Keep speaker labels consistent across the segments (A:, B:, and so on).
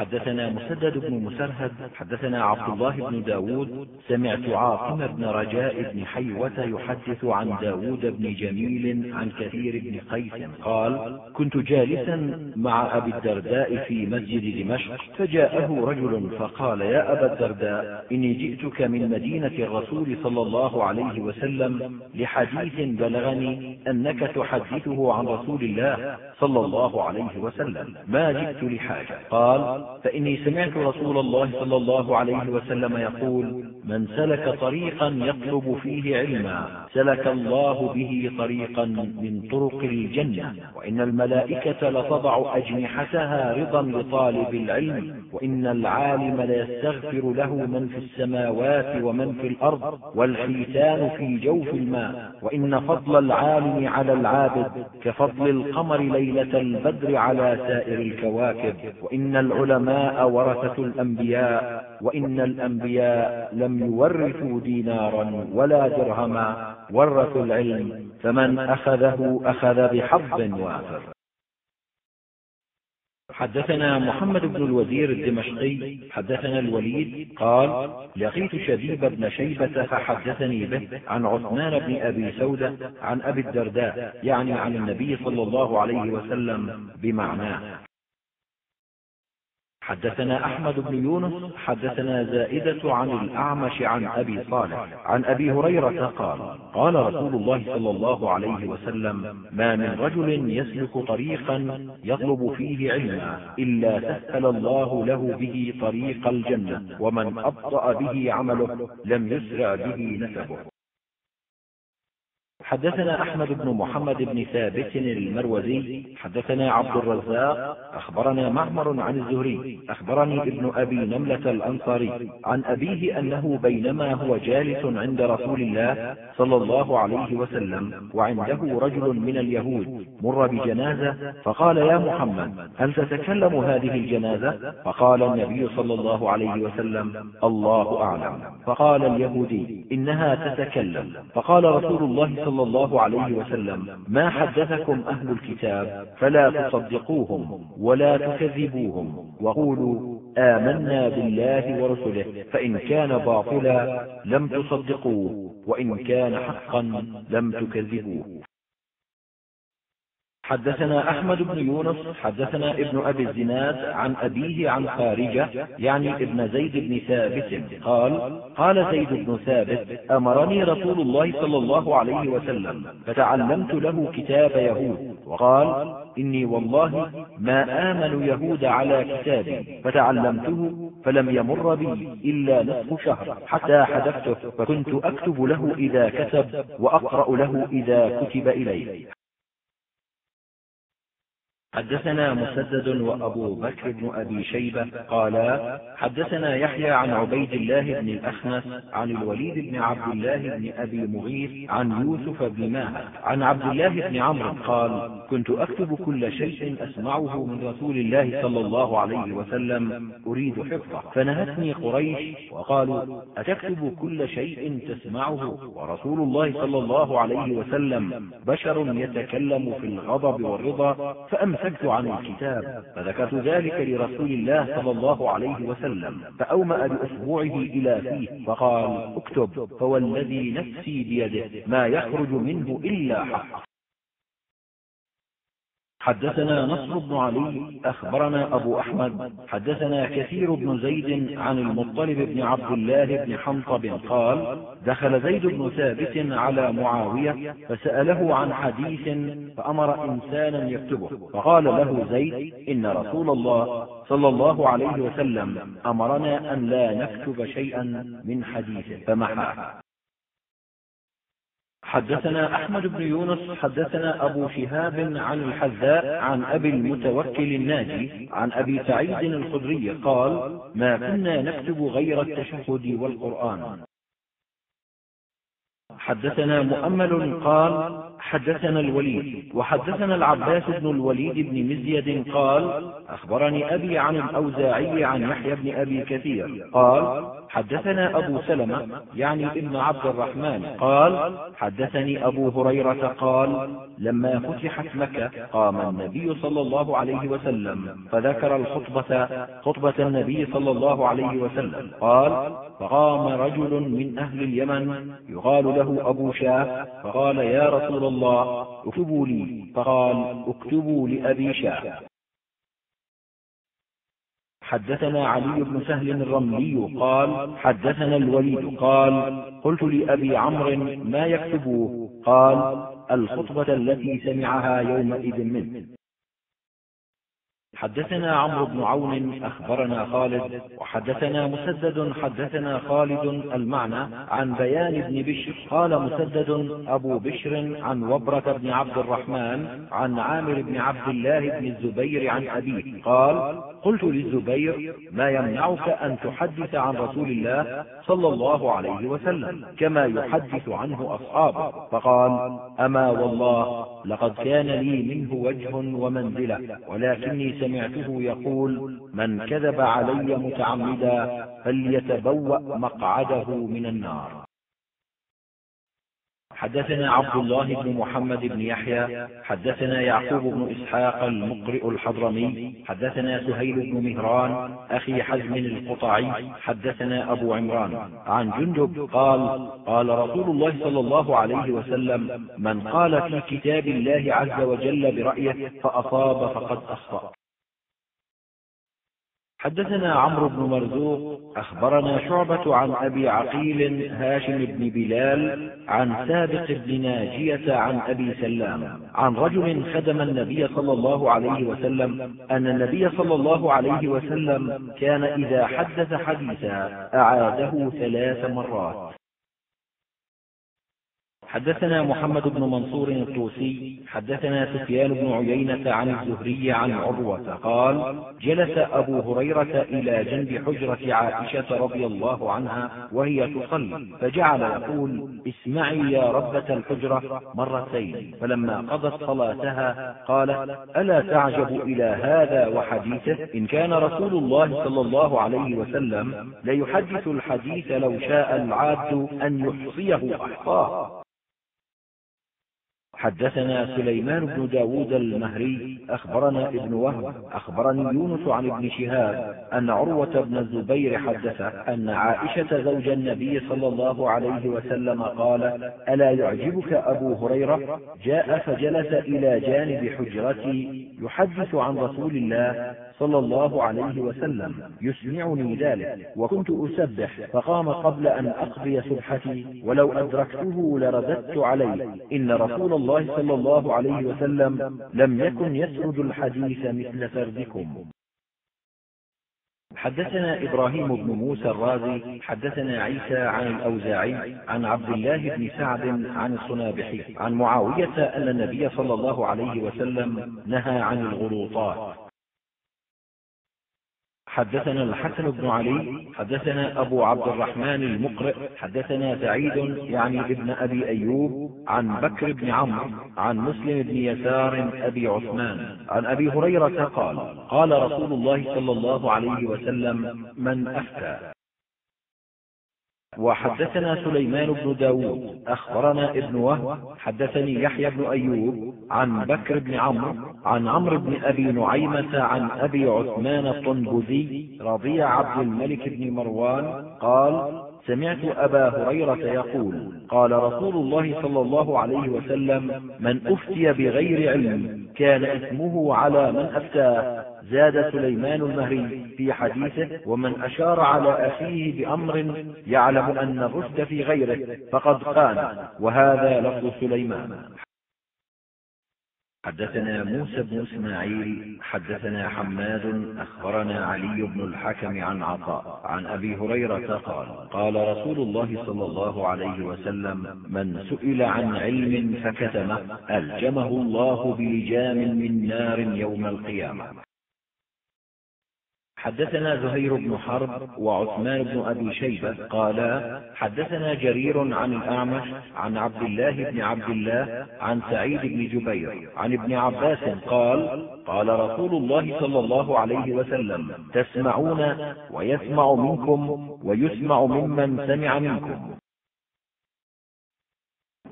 A: حدثنا مسدد بن مسرهد حدثنا عبد الله بن داود سمعت عاصم بن رجاء بن حيوة يحدث عن داود بن جميل عن كثير بن قيس قال كنت جالسا مع أبي الدرداء في مسجد دمشق فجاءه رجل فقال يا أبا الدرداء إني جئتك من مدينة الرسول صلى الله عليه وسلم لحديث بلغني أنك تحدثه عن رسول الله صلى الله عليه وسلم ما جئت لحاجة. قال فإني سمعت رسول الله صلى الله عليه وسلم يقول من سلك طريقا يطلب فيه علما سلك الله به طريقا من طرق الجنة وإن الملائكة لتضع أجنحتها رضا لطالب العلم وإن العالم ليستغفر له من في السماوات ومن في الأرض والحيتان في جوف الماء. وإن فضل العالم على العابد كفضل القمر ليلة البدر على سائر الكواكب. وإن العلماء ورثة الأنبياء. وإن الأنبياء لم يورثوا دينارا ولا درهما. ورثوا العلم فمن أخذه أخذ بحظ وافر حدثنا محمد بن الوزير الدمشقي حدثنا الوليد قال لقيت شبيب بن شيبة فحدثني به عن عثمان بن أبي سودة عن أبي الدرداء يعني عن النبي صلى الله عليه وسلم بمعناه. حدثنا أحمد بن يونس حدثنا زائدة عن الأعمش عن أبي صالح عن أبي هريرة قال قال رسول الله صلى الله عليه وسلم ما من رجل يسلك طريقا يطلب فيه علما إلا سهل الله له به طريق الجنة ومن أبطأ به عمله لم يسرع به نسبه. حدثنا أحمد بن محمد بن ثابت المروزي. حدثنا عبد الرزاق. أخبرنا معمر عن الزهري. أخبرني ابن أبي نملة الأنصاري. عن أبيه أنه بينما هو جالس عند رسول الله صلى الله عليه وسلم وعنده رجل من اليهود مر بجنازة فقال يا محمد هل تتكلم هذه الجنازة؟ فقال النبي صلى الله عليه وسلم الله أعلم. فقال اليهودي إنها تتكلم. فقال رسول الله صلى صلى الله عليه وسلم ما حدثكم أهل الكتاب فلا تصدقوهم ولا تكذبوهم وقولوا آمنا بالله ورسله فإن كان باطلا لم تصدقوه وإن كان حقا لم تكذبوه. حدثنا أحمد بن يونس حدثنا ابن أبي الزناد عن أبيه عن خارجة يعني ابن زيد بن ثابت. قال قال زيد بن ثابت أمرني رسول الله صلى الله عليه وسلم. فتعلمت له كتاب يهود. وقال إني والله ما آمن يهود على كتابي. فتعلمته فلم يمر بي إلا نصف شهر. حتى حدثته. فكنت أكتب له إذا كتب وأقرأ له إذا كتب إليه. حدثنا مسدد وأبو بكر بن أبي شيبة قالا حدثنا يحيى عن عبيد الله بن الأخنس عن الوليد بن عبد الله بن أبي مغيث عن يوسف بن ماهر عن عبد الله بن عمرو قال كنت أكتب كل شيء أسمعه من رسول الله صلى الله عليه وسلم أريد حفظه. فنهتني قريش وقالوا أتكتب كل شيء تسمعه؟ ورسول الله صلى الله عليه وسلم بشر يتكلم في الغضب والرضا فأمس أمسكت عن الكتاب فذكرت ذلك لرسول الله صلى الله عليه وسلم فأومأ بأسبوعه إلى فيه فقال اكتب فوالذي نفسي بيده ما يخرج منه إلا حق حدثنا نصر بن علي أخبرنا أبو أحمد حدثنا كثير بن زيد عن المطلب بن عبد الله بن حنطب قال دخل زيد بن ثابت على معاوية فسأله عن حديث فأمر إنسانا يكتبه فقال له زيد إن رسول الله صلى الله عليه وسلم أمرنا أن لا نكتب شيئا من حديثه فمحاه. حدثنا أحمد بن يونس حدثنا أبو شهاب عن الحذاء عن أبي المتوكل الناجي عن أبي سعيد الخدري قال ما كنا نكتب غير التشهد والقرآن. حدثنا مؤمل قال حدثنا الوليد وحدثنا العباس بن الوليد بن مزيد قال أخبرني أبي عن الأوزاعي عن يحيى بن أبي كثير قال حدثنا أبو سلمة يعني ابن عبد الرحمن قال حدثني أبو هريرة قال لما فتحت مكة قام النبي صلى الله عليه وسلم فذكر الخطبة خطبة النبي صلى الله عليه وسلم قال فقام رجل من أهل اليمن يقال له أبو شاه فقال يا رسول الله اكتبوا لي. فقال اكتبوا لأبي شاه. حدثنا علي بن سهل الرملي قال حدثنا الوليد قال قلت لأبي عمرو ما يكتبوه؟ قال الخطبة التي سمعها يومئذ منه. حدثنا عمرو بن عون أخبرنا خالد وحدثنا مسدد حدثنا خالد المعنى عن بيان بن بشر قال مسدد أبو بشر عن وبرة بن عبد الرحمن عن عامر بن عبد الله بن الزبير عن أبيه قال قلت للزبير ما يمنعك أن تحدث عن رسول الله صلى الله عليه وسلم كما يحدث عنه أصحابه؟ فقال أما والله لقد كان لي منه وجه ومنزلة ولكني سمعته يقول من كذب علي متعمدا فليتبوأ مقعده من النار. حدثنا عبد الله بن محمد بن يحيى حدثنا يعقوب بن إسحاق المقرئ الحضرمي حدثنا سهيل بن مهران أخي حزم القطعي حدثنا أبو عمران. عن جندب قال قال رسول الله صلى الله عليه وسلم من قال في كتاب الله عز وجل برأيه فأصاب فقد أخطأ. حدثنا عمرو بن مرزوق أخبرنا شعبة عن أبي عقيل هاشم بن بلال عن سابق بن ناجية عن أبي سلام عن رجل خدم النبي صلى الله عليه وسلم أن النبي صلى الله عليه وسلم كان إذا حدث حديثا أعاده ثلاث مرات. حدثنا محمد بن منصور الطوسي حدثنا سفيان بن عيينة عن الزهري عن عروة قال جلس أبو هريرة إلى جنب حجرة عائشة رضي الله عنها وهي تصلي فجعل يقول اسمعي يا ربة الحجرة مرتين فلما قضت صلاتها قالت ألا تعجب إلى هذا وحديثه؟ إن كان رسول الله صلى الله عليه وسلم ليحدث الحديث لو شاء العاد أن يحصيه أحصاه. حدثنا سليمان بن داود المهري أخبرنا ابن وهب أخبرني يونس عن ابن شهاب أن عروة بن الزبير حدث أن عائشة زوج النبي صلى الله عليه وسلم قال ألا يعجبك أبو هريرة؟ جاء فجلس إلى جانب حجرتي يحدث عن رسول الله صلى الله عليه وسلم. يسمعني ذلك. وكنت أسبح. فقام قبل أن أقضي سبحتي ولو أدركته لرددت عليه. إن رسول الله صلى الله عليه وسلم لم يكن يسرد الحديث مثل سردكم حدثنا إبراهيم بن موسى الرازي. حدثنا عيسى عن الأوزاعي. عن عبد الله بن سعد عن الصنابحي. عن معاوية أن النبي صلى الله عليه وسلم نهى عن الغلوطات. حدثنا الحسن بن علي حدثنا أبو عبد الرحمن المقرئ حدثنا سعيد يعني ابن أبي أيوب عن بكر بن عمرو عن مسلم بن يسار أبي عثمان. عن أبي هريرة قال قال رسول الله صلى الله عليه وسلم من أفتى. وحدثنا سليمان بن داود أخبرنا ابن وهب حدثني يحيى بن أيوب عن بكر بن عمرو عن عمرو بن أبي نعيمة عن أبي عثمان الطنبذي رضي عبد الملك بن مروان قال سمعت أبا هريرة يقول قال رسول الله صلى الله عليه وسلم من أفتي بغير علم كان اسمه على من أفتاه زاد سليمان المهري في حديثه ومن أشار على أخيه بأمر يعلم أن الرشد في غيره فقد قال وهذا لفظ سليمان. حدثنا موسى بن إسماعيل حدثنا حماد أخبرنا علي بن الحكم عن عطاء عن أبي هريرة قال قال رسول الله صلى الله عليه وسلم من سئل عن علم فكتمه ألجمه الله بلجام من نار يوم القيامة. حدثنا زهير بن حرب وعثمان بن أبي شيبة قالا حدثنا جرير عن الأعمش عن عبد الله بن عبد الله عن سعيد بن جبير عن ابن عباس قال قال رسول الله صلى الله عليه وسلم تسمعون ويسمع منكم ويسمع ممن سمع منكم.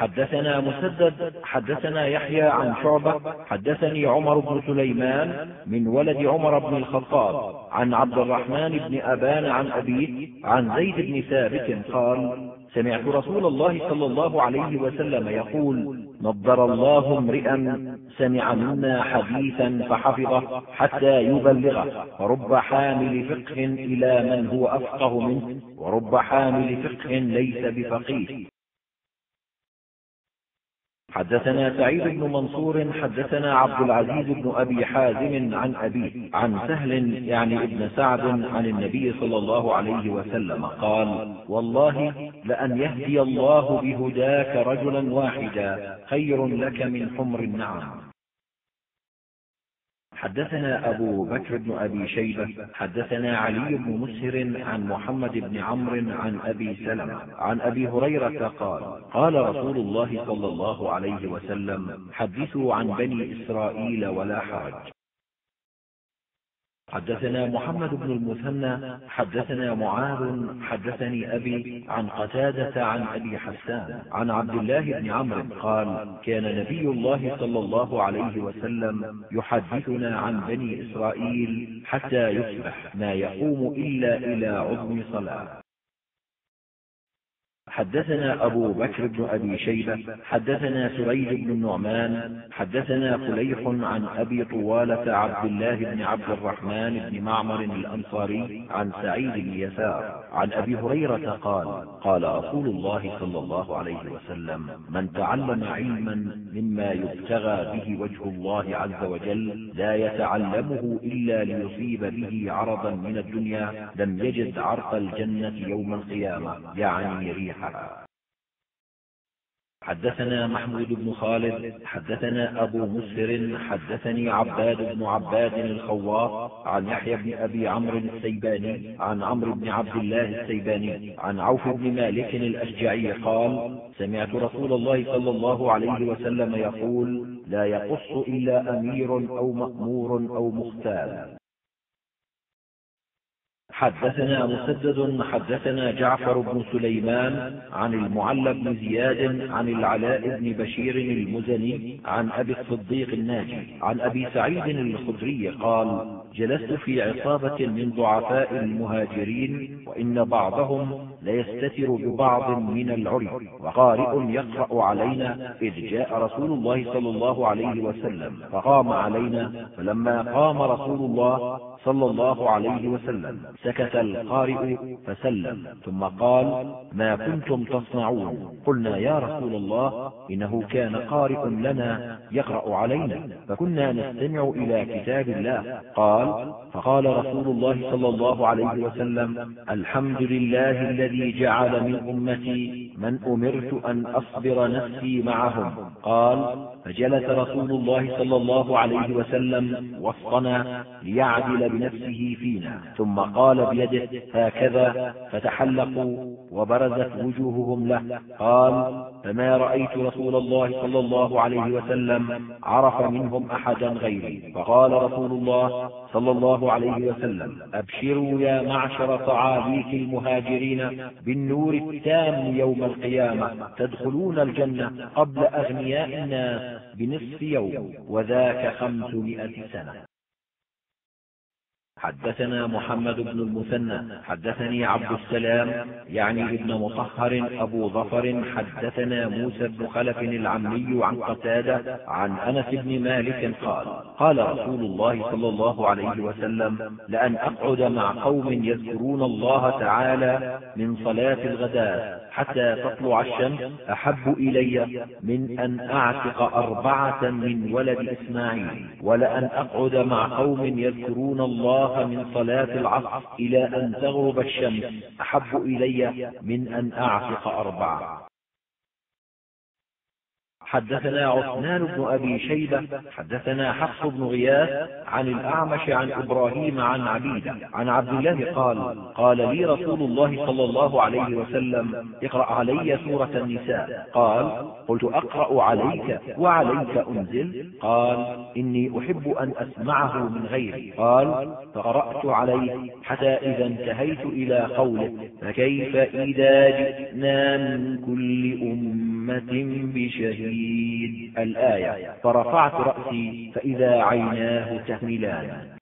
A: حدثنا مسدد حدثنا يحيى عن شعبة حدثني عمر بن سليمان من ولد عمر بن الخطاب عن عبد الرحمن بن أبان عن أبيه عن زيد بن ثابت قال سمعت رسول الله صلى الله عليه وسلم يقول نضر الله امرئا سمع منا حديثا فحفظه حتى يبلغه ورب حامل فقه إلى من هو أفقه منه ورب حامل فقه ليس بفقيه. حدثنا سعيد بن منصور حدثنا عبد العزيز بن أبي حازم عن أبيه عن سهل يعني ابن سعد عن النبي صلى الله عليه وسلم قال والله لأن يهدي الله بهداك رجلا واحدا خير لك من حمر النعم. حدثنا أبو بكر بن أبي شيبة حدثنا علي بن مسهر عن محمد بن عمرو عن أبي سلمة عن أبي هريرة قال قال رسول الله صلى الله عليه وسلم حدثوا عن بني إسرائيل ولا حرج. حدثنا محمد بن المثنى حدثنا معاذ حدثني أبي عن قتادة عن أبي حسان عن عبد الله بن عمرو قال كان نبي الله صلى الله عليه وسلم يحدثنا عن بني إسرائيل حتى يصبح ما يقوم إلا إلى عظم صلاة. حدثنا أبو بكر بن أبي شيبة حدثنا سريج بن النعمان حدثنا فليح عن أبي طوالة عبد الله بن عبد الرحمن بن معمر الأنصاري عن سعيد بن يسار عن أبي هريرة قال قال رسول الله صلى الله عليه وسلم من تعلم علما مما يبتغى به وجه الله عز وجل لا يتعلمه إلا ليصيب به عرضا من الدنيا لم يجد عرق الجنة يوم القيامة يعني ريحا حدثنا محمود بن خالد حدثنا أبو مسهر حدثني عباد بن عباد الخواص عن يحيى بن أبي عمرو السيباني عن عمرو بن عبد الله السيباني عن عوف بن مالك الأشجعي قال سمعت رسول الله صلى الله عليه وسلم يقول لا يقص إلا أمير أو مأمور أو مختال حدثنا مسدد حدثنا جعفر بن سليمان عن المعلى بن زياد عن العلاء بن بشير المزني عن أبي الصديق الناجي عن أبي سعيد الخدري قال جلست في عصابة من ضعفاء المهاجرين وإن بعضهم ليستتر ببعض من العري وقارئ يقرأ علينا إذ جاء رسول الله صلى الله عليه وسلم فقام علينا فلما قام رسول الله صلى الله عليه وسلم سكت القارئ فسلم ثم قال ما كنتم تصنعون. قلنا يا رسول الله إنه كان قارئ لنا يقرأ علينا فكنا نستمع إلى كتاب الله. قال فقال رسول الله صلى الله عليه وسلم الحمد لله الذي جعل من أمتي من أمرت أن أصبر نفسي معهم. قال فجلس رسول الله صلى الله عليه وسلم وسطنا ليعدل بنفسه فينا. ثم قال بيده هكذا فتحلقوا وبرزت وجوههم له. قال فما رأيت رسول الله صلى الله عليه وسلم عرف منهم أحدا غيري. فقال رسول الله صلى الله عليه وسلم أبشروا يا معشر صعابيك المهاجرين بالنور التام يوم القيامة تدخلون الجنة قبل أغنياء الناس بنصف يوم وذاك خمسمائة سنة. حدثنا محمد بن المثنى حدثني عبد السلام يعني ابن مطهر أبو ظفر حدثنا موسى بن خلف العمي عن قتادة عن أنس بن مالك قال قال رسول الله صلى الله عليه وسلم لأن أقعد مع قوم يذكرون الله تعالى من صلاة الغداء حتى تطلع الشمس أحب إلي من أن أعتق أربعة من ولد إسماعيل ولأن أقعد مع قوم يذكرون الله من صلاة العصر إلى أن تغرب الشمس. أحب إلي من أن أعتق أربعة. حدثنا عثمان بن أبي شيبة حدثنا حفص بن غياث عن الأعمش عن إبراهيم عن عبيدة عن عبد الله قال قال لي رسول الله صلى الله عليه وسلم اقرأ علي سورة النساء. قال قلت أقرأ عليك وعليك أنزل. قال إني أحب أن أسمعه من غيري. قال فقرأت عليه حتى إذا انتهيت إلى قوله فكيف إذا جئنا من كل أمة بشهيد؟ الآية. فرفعت رأسي فإذا عيناه تهملان.